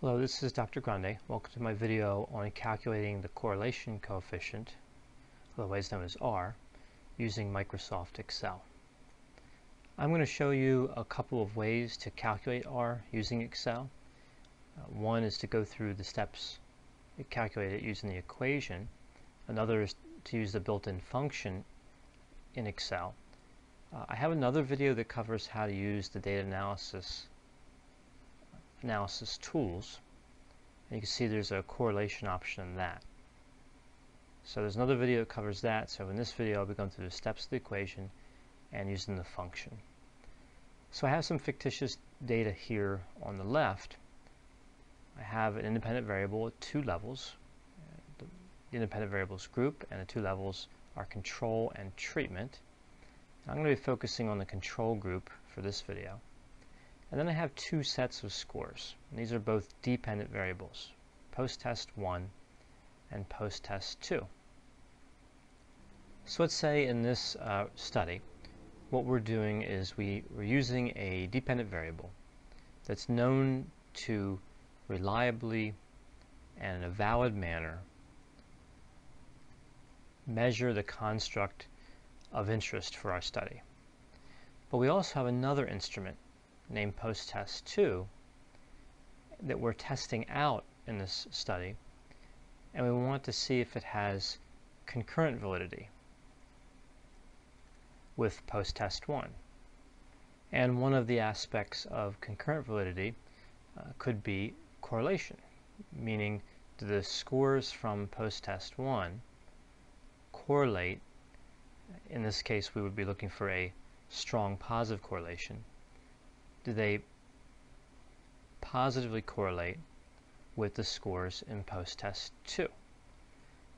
Hello, this is Dr. Grande. Welcome to my video on calculating the correlation coefficient, otherwise known as R, using Microsoft Excel. I'm going to show you a couple of ways to calculate R using Excel. Uh, one is to go through the steps to calculate it using the equation. Another is to use the built-in function in Excel. Uh, I have another video that covers how to use the data analysis analysis tools. And you can see there's a correlation option in that. So there's another video that covers that. So in this video, I'll be going through the steps of the equation and using the function. So I have some fictitious data here on the left. I have an independent variable at two levels. The independent variables group and the two levels are control and treatment. I'm going to be focusing on the control group for this video. And then I have two sets of scores. And these are both dependent variables, post-test 1 and post-test 2. So let's say in this uh, study, what we're doing is we, we're using a dependent variable that's known to reliably and in a valid manner measure the construct of interest for our study. But we also have another instrument named post-test 2 that we're testing out in this study and we want to see if it has concurrent validity with post-test 1. And one of the aspects of concurrent validity uh, could be correlation, meaning do the scores from post-test 1 correlate, in this case we would be looking for a strong positive correlation, do they positively correlate with the scores in post-test 2?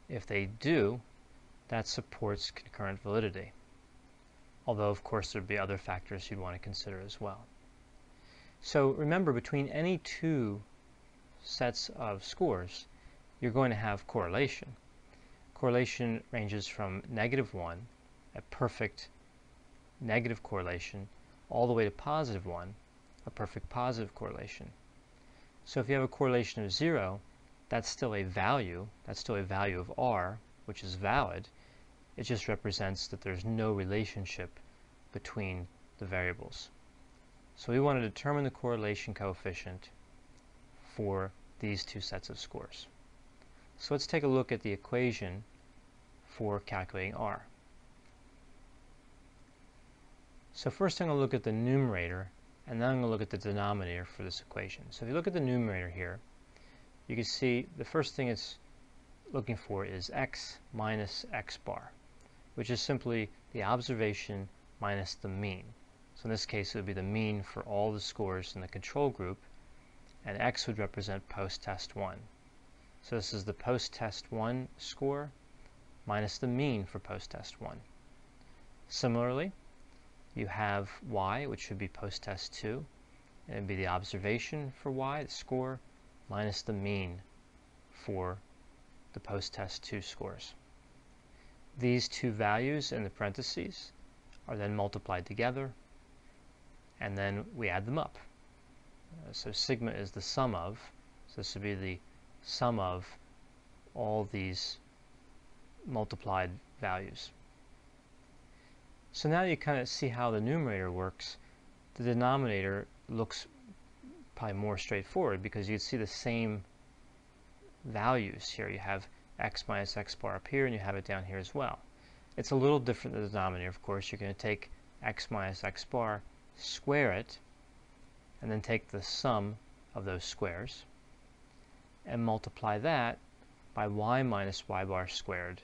If they do, that supports concurrent validity. Although, of course, there'd be other factors you'd want to consider as well. So remember, between any two sets of scores, you're going to have correlation. Correlation ranges from negative 1, a perfect negative correlation, all the way to positive 1, a perfect positive correlation. So if you have a correlation of 0, that's still a value, that's still a value of r, which is valid. It just represents that there's no relationship between the variables. So we want to determine the correlation coefficient for these two sets of scores. So let's take a look at the equation for calculating r. So first I'm going to look at the numerator, and then I'm going to look at the denominator for this equation. So if you look at the numerator here, you can see the first thing it's looking for is x minus x bar, which is simply the observation minus the mean. So in this case, it would be the mean for all the scores in the control group, and x would represent post-test 1. So this is the post-test 1 score minus the mean for post-test 1. Similarly, you have y, which should be post-test 2. And it would be the observation for y, the score, minus the mean for the post-test 2 scores. These two values in the parentheses are then multiplied together, and then we add them up. Uh, so sigma is the sum of, so this would be the sum of all these multiplied values. So now you kind of see how the numerator works. The denominator looks probably more straightforward because you'd see the same values here. You have x minus x bar up here and you have it down here as well. It's a little different than the denominator, of course. You're going to take x minus x bar, square it, and then take the sum of those squares and multiply that by y minus y bar squared,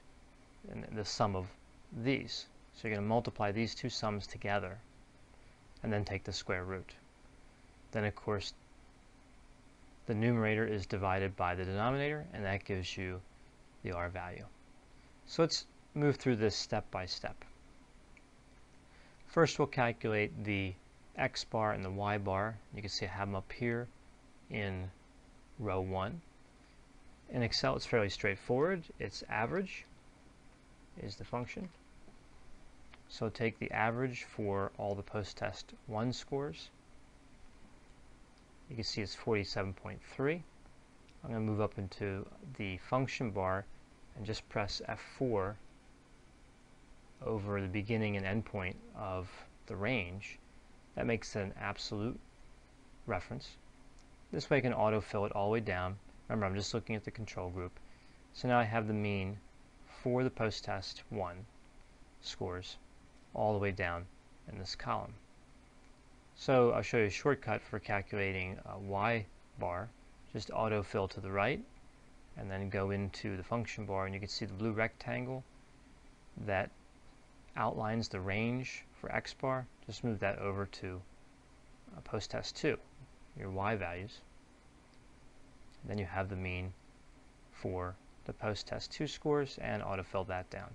and the sum of these. So you're going to multiply these two sums together and then take the square root. Then, of course, the numerator is divided by the denominator, and that gives you the r value. So let's move through this step by step. First, we'll calculate the x bar and the y bar. You can see I have them up here in row 1. In Excel, it's fairly straightforward. It's average is the function. So take the average for all the post-test 1 scores you can see it's 47.3. I'm going to move up into the function bar and just press F4 over the beginning and end point of the range. That makes an absolute reference. This way I can autofill it all the way down. Remember, I'm just looking at the control group. So now I have the mean for the post-test 1 scores all the way down in this column. So I'll show you a shortcut for calculating a y bar. Just autofill to the right and then go into the function bar and you can see the blue rectangle that outlines the range for x bar. Just move that over to uh, post-test 2, your y values. And then you have the mean for the post-test 2 scores and autofill that down.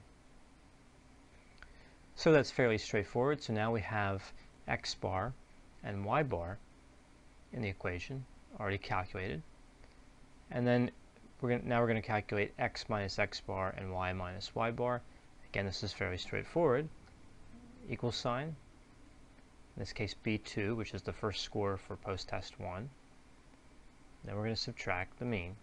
So that's fairly straightforward. So now we have x bar and y bar in the equation already calculated. And then we're going now we're going to calculate x minus x bar and y minus y bar. Again, this is fairly straightforward. Equal sign, in this case B2, which is the first score for post-test 1. Then we're going to subtract the mean.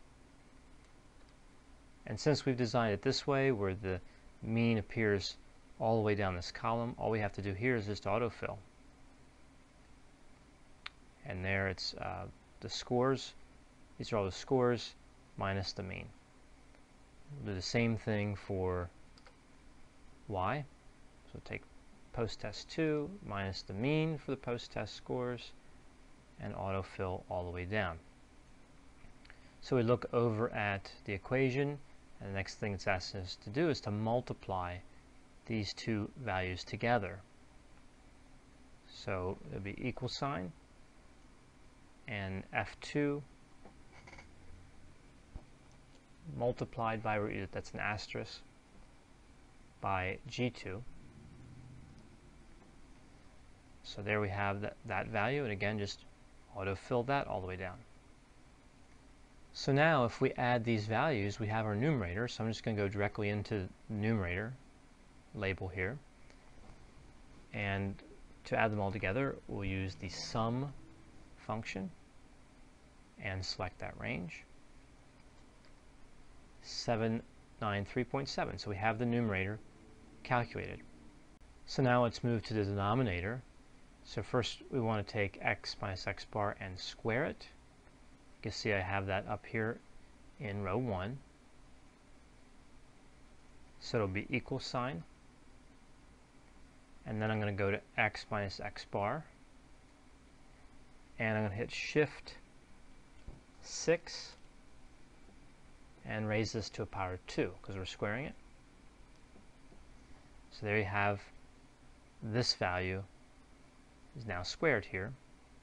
And since we've designed it this way, where the mean appears all the way down this column, all we have to do here is just autofill. And there it's uh, the scores. These are all the scores minus the mean. We'll do the same thing for y. So take post-test 2 minus the mean for the post-test scores and autofill all the way down. So we look over at the equation and the next thing it's asking us to do is to multiply these two values together. So it'll be equal sign and F2 multiplied by, that's an asterisk, by G2. So there we have that, that value, and again, just autofill that all the way down. So now if we add these values, we have our numerator, so I'm just going to go directly into numerator label here. And to add them all together, we'll use the sum function and select that range. 793.7. So we have the numerator calculated. So now let's move to the denominator. So first we want to take x minus x bar and square it. You can see I have that up here in row 1. So it'll be equal sign. And then I'm going to go to x minus x bar. And I'm going to hit shift 6 and raise this to a power 2 because we're squaring it. So there you have this value is now squared here.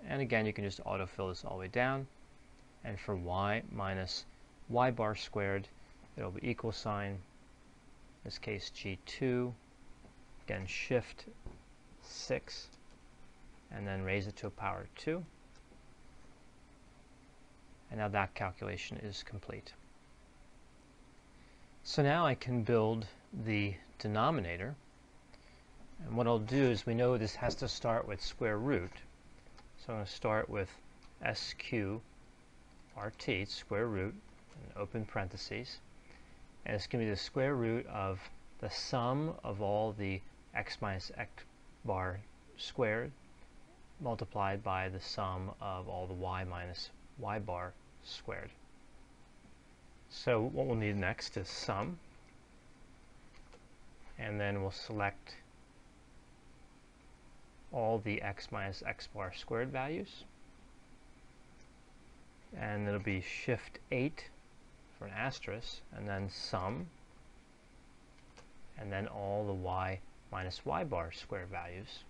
And again, you can just autofill this all the way down. And for y minus y bar squared, it'll be equal sign, in this case g2, again shift 6, and then raise it to a power 2. And now that calculation is complete. So now I can build the denominator. And what I'll do is we know this has to start with square root. So I'm going to start with SQRT, square root, and open parentheses. And it's going to be the square root of the sum of all the x minus x bar squared multiplied by the sum of all the y minus y bar squared. So what we'll need next is sum, and then we'll select all the x minus x bar squared values, and it'll be shift 8 for an asterisk, and then sum, and then all the y minus y bar squared values.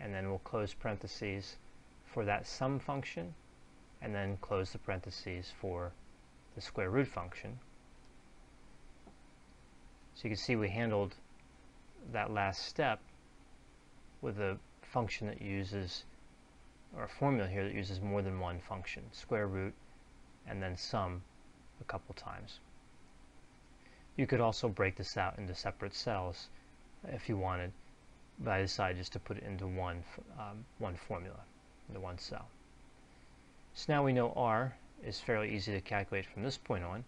And then we'll close parentheses for that sum function, and then close the parentheses for the square root function. So you can see we handled that last step with a function that uses, or a formula here that uses more than one function, square root and then sum a couple times. You could also break this out into separate cells if you wanted, but I decided just to put it into one, um, one formula, into one cell. So now we know R is fairly easy to calculate from this point on.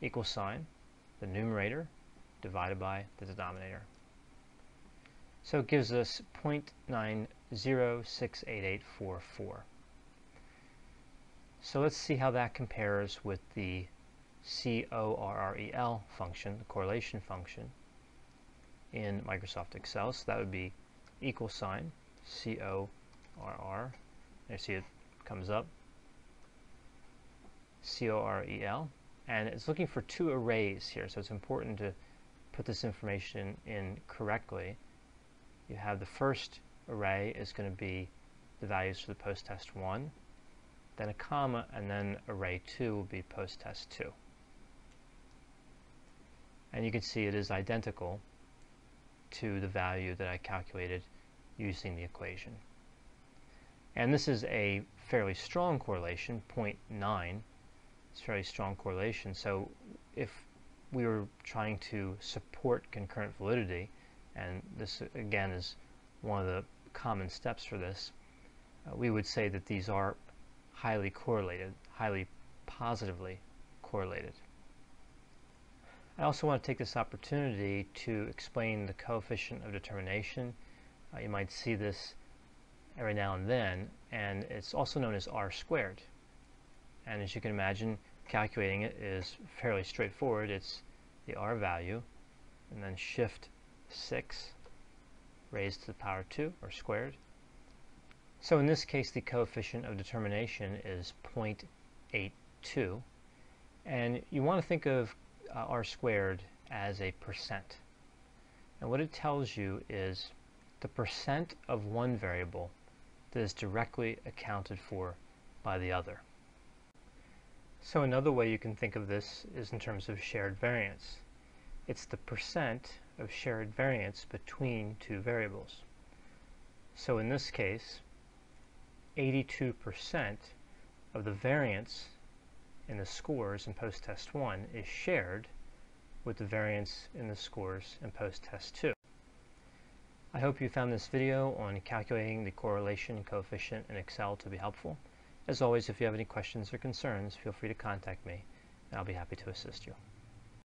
Equal sign, the numerator divided by the denominator. So it gives us 0.9068844. So let's see how that compares with the CORREL function, the correlation function, in Microsoft Excel. So that would be equal sign, C-O-R-R. You see it comes up, C-O-R-E-L. And it's looking for two arrays here, so it's important to put this information in correctly. You have the first array is going to be the values for the post-test 1, then a comma, and then array 2 will be post-test 2. And you can see it is identical to the value that I calculated using the equation. And this is a fairly strong correlation, 0.9. It's a fairly strong correlation. So if we were trying to support concurrent validity, and this again is one of the common steps for this, uh, we would say that these are highly correlated, highly positively correlated. I also want to take this opportunity to explain the coefficient of determination. Uh, you might see this every now and then, and it's also known as r squared. And as you can imagine, calculating it is fairly straightforward. It's the r value, and then shift 6 raised to the power 2, or squared. So in this case, the coefficient of determination is 0.82. And you want to think of uh, r squared as a percent. And what it tells you is the percent of one variable that is directly accounted for by the other. So another way you can think of this is in terms of shared variance. It's the percent of shared variance between two variables. So in this case, 82% of the variance in the scores in post-test 1 is shared with the variance in the scores in post-test 2. I hope you found this video on calculating the correlation coefficient in Excel to be helpful. As always, if you have any questions or concerns, feel free to contact me, and I'll be happy to assist you.